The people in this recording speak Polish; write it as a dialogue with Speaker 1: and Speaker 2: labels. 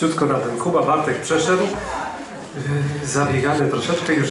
Speaker 1: Ciutko na ten Kuba Bartek przeszedł. Yy, Zabiegany troszeczkę już